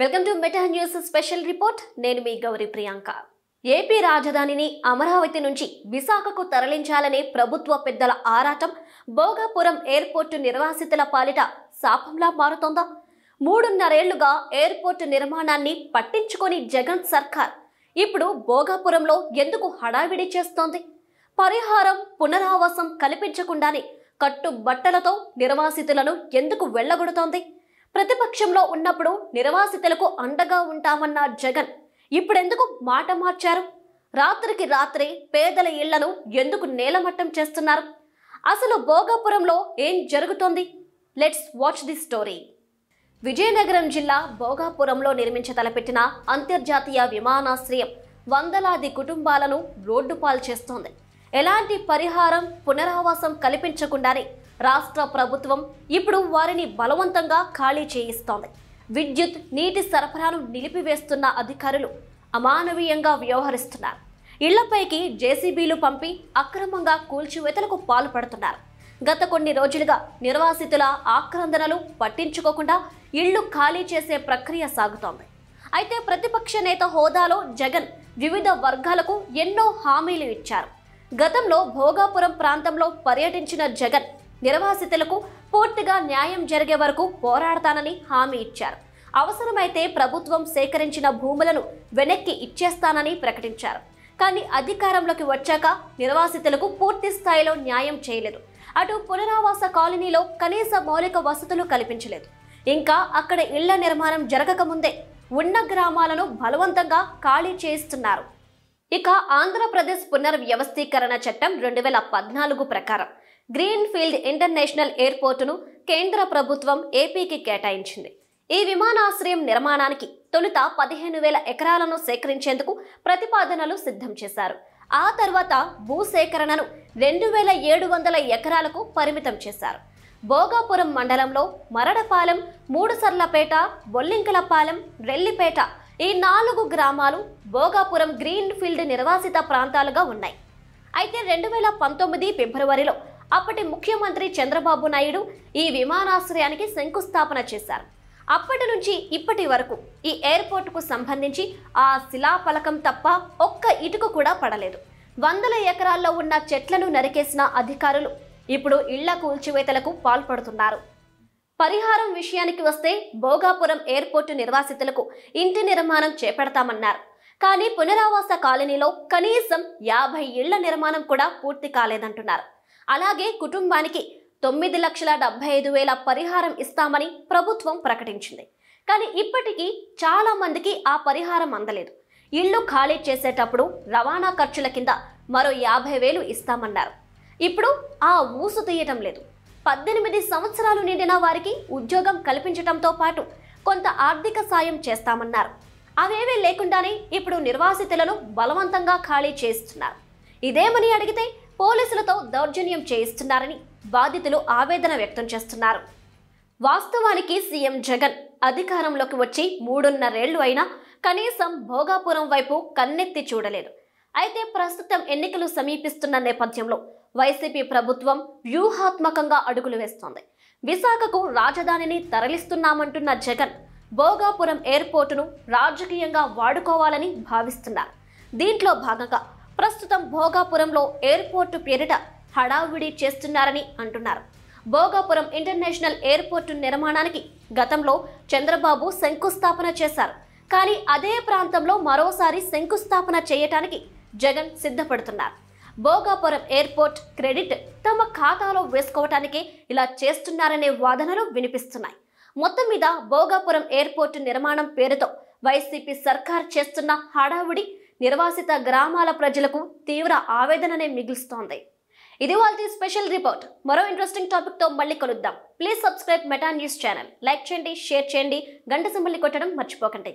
Welcome to Meta news special report. నేను మీ Gauri Priyanka. AP రాజధానిని అమరావతి నుంచి విశాఖకు తరలించాలనే ప్రభుత్వ పెద్దల ఆరాటం భోగాపురం ఎయిర్పోర్టు నిర్వాసితుల పాలిట శాపంలా మారుతోందా? మూడున్నరేళ్ళుగా ఎయిర్పోర్టు నిర్మాణాన్ని పట్టించుకొని జగన్ సర్కార్. ఇప్పుడు భోగాపురంలో ఎందుకు హడావిడి చేస్తోంది? పరిహారం పునరావాసం కల్పించకుండానే కట్టు బట్టలతో నిర్వాసితులను ఎందుకు వెళ్ళగొడుతోంది ప్రతిపక్షంలో ఉన్నప్పుడు నిర్వాసితులకు అండగా ఉంటామన్న జగన్. ఇప్పుడెందుకు మాట మార్చారు? రాత్రికి రాత్రే పేదల ఇళ్ళను ఎందుకు నేలమట్టం చేస్తున్నారు? అసలు భోగాపురంలో ఏం జరుగుతోంది? Let's watch the story. Vizianagaram జిల్లా భోగాపురంలో నిర్మించ తలపెట్టిన అంతర్జాతీయ విమానాశ్రయం వందలాది కుటుంబాలను రోడ్డు పాలు చేస్తోంది. ఎలాంటి పరిహారం పునరావాసం కల్పించకుండానే రాష్ట్ర ప్రభుత్వం ఇప్పుడు వారిని బలవంతంగా ఖాళీ చేయిస్తోంది. విద్యుత్ నీటి సరఫరాను నిలిపివేస్తున్న అధికారులు అమానవీయంగా వ్యవహరిస్తున్నారు. ఇళ్ళపైకి జేసీబీలు పంపి అక్రమంగా కూల్చివేతలకు పాల్పడుతున్నారు. గత కొన్ని రోజులుగా నిర్వాసితుల ఆక్రందనలు పట్టించుకోకుండా ఇళ్ళు ఖాళీ చేసే ప్రక్రియ సాగుతోంది. అయితే ప్రతిపక్ష నేత హోదాలో జగన్ వివిధ వర్గాలకు ఎన్నో హామీలు ఇచ్చారు. గతంలో భోగాపురం ప్రాంతంలో పర్యటించిన జగన్ నిర్వాసితులకు పూర్తిగా న్యాయం జరిగే వరకు పోరాడతానని హామీ ఇచ్చారు. అవసరమైతే ప్రభుత్వం సేకరించిన భూములను వెనక్కి ఇచ్చేస్తానని ప్రకటించారు. కానీ అధికారంలోకి వచ్చాక నిర్వాసితులకు పూర్తి స్థాయిలో న్యాయం చేయలేదు. అటు పునరావాస కాలనీలో కనీస మౌలిక వసతులు కల్పించలేదు. ఇంకా అక్కడ ఇళ్ళ నిర్మాణం జరగకముందే ఉన్న గ్రామాలను బలవంతంగా ఖాళీ చేయిస్తున్నారు. ఇక ఆంధ్రప్రదేశ్ పునర్వ్యవస్థీకరణ చట్టం రెండు వేల పద్నాలుగు ప్రకారం గ్రీన్ ఫీల్డ్ ఇంటర్నేషనల్ ఎయిర్పోర్టును కేంద్ర ప్రభుత్వం ఏపీకి కేటాయించింది. ఈ విమానాశ్రయం నిర్మాణానికి తొలుత పదిహేను వేల ఎకరాలను సేకరించేందుకు ప్రతిపాదనలు సిద్ధం చేశారు. ఆ తర్వాత భూసేకరణను రెండు వేల ఏడు వందల ఎకరాలకు పరిమితం చేశారు. భోగాపురం మండలంలో మరడపాలెం మూడుసర్లపేట బొల్లింకలపాలెం రెల్లిపేట ఈ నాలుగు గ్రామాలు భోగాపురం గ్రీన్ ఫీల్డ్ నిర్వాసిత ప్రాంతాలుగా ఉన్నాయి. అయితే రెండు వేల పంతొమ్మిది ఫిబ్రవరిలో అప్పటి ముఖ్యమంత్రి చంద్రబాబు నాయుడు ఈ విమానాశ్రయానికి శంకుస్థాపన చేశారు. అప్పటి నుంచి ఇప్పటి వరకు ఈ ఎయిర్పోర్టుకు సంబంధించి ఆ శిలాఫలకం తప్ప ఒక్క ఇటుక కూడా పడలేదు. వందల ఎకరాల్లో ఉన్న చెట్లను నరికేసిన అధికారులు ఇప్పుడు ఇళ్ళ కూల్చివేతలకు పాల్పడుతున్నారు. పరిహారం విషయానికి వస్తే భోగాపురం ఎయిర్పోర్టు నిర్వాసితులకు ఇంటి నిర్మాణం చేపడతామన్నారు. కానీ పునరావాస కాలనీలో కనీసం యాభై ఇళ్ళ నిర్మాణం కూడా పూర్తి కాలేదంటున్నారు. అలాగే కుటుంబానికి తొమ్మిది లక్షల డెబ్బై ఐదు వేల పరిహారం ఇస్తామని ప్రభుత్వం ప్రకటించింది. కానీ ఇప్పటికీ చాలా మందికి ఆ పరిహారం అందలేదు. ఇళ్ళు ఖాళీ చేసేటప్పుడు రవాణా ఖర్చుల కింద మరో యాభై వేలు ఇస్తామన్నారు. ఇప్పుడు ఆ ఊసు తీయటం లేదు. పద్దెనిమిది సంవత్సరాలు నిండిన వారికి ఉద్యోగం కల్పించటంతో పాటు కొంత ఆర్థిక సాయం చేస్తామన్నారు. అవేవీ లేకుండానే ఇప్పుడు నిర్వాసితులను బలవంతంగా ఖాళీ చేయిస్తున్నారు ఇదేమని అడిగితే పోలీసులతో దౌర్జన్యం చేయిస్తున్నారని బాధితులు ఆవేదన వ్యక్తం చేస్తున్నారు. వాస్తవానికి సీఎం జగన్ అధికారంలోకి వచ్చి మూడున్నరేళ్ళు అయినా కనీసం భోగాపురం వైపు కన్నెత్తి చూడలేదు. అయితే ప్రస్తుతం ఎన్నికలు సమీపిస్తున్న నేపథ్యంలో వైసీపీ ప్రభుత్వం వ్యూహాత్మకంగా అడుగులు వేస్తోంది. విశాఖకు రాజధానిని తరలిస్తున్నామంటున్న జగన్ భోగాపురం ఎయిర్పోర్టును రాజకీయంగా వాడుకోవాలని భావిస్తున్నారు. దీంట్లో భాగంగా ప్రస్తుతం భోగాపురంలో ఎయిర్పోర్టు పేరిట హడావిడి చేస్తున్నారని అంటున్నారు. భోగాపురం ఇంటర్నేషనల్ ఎయిర్పోర్టు నిర్మాణానికి గతంలో చంద్రబాబు శంకుస్థాపన చేశారు. కానీ అదే ప్రాంతంలో మరోసారి శంకుస్థాపన చేయటానికి జగన్ సిద్ధపడుతున్నారు. భోగాపురం ఎయిర్పోర్ట్ క్రెడిట్ తమ ఖాతాలో వేసుకోవటానికి ఇలా చేస్తున్నారనే వాదనలు వినిపిస్తున్నాయి. మొత్తం మీద భోగాపురం ఎయిర్పోర్టు నిర్మాణం పేరుతో వైసీపీ సర్కార్ చేస్తున్న హడావుడి నిర్వాసిత గ్రామాల ప్రజలకు తీవ్ర ఆవేదననే మిగులుస్తోంది. ఇది వాళ్ళ స్పెషల్ రిపోర్ట్. మరో ఇంట్రెస్టింగ్ టాపిక్తో మళ్ళీ కలుద్దాం. Please subscribe Meta news channel like చేయండి షేర్ చేయండి. గంట సింబల్ని కొట్టడం మర్చిపోకండి.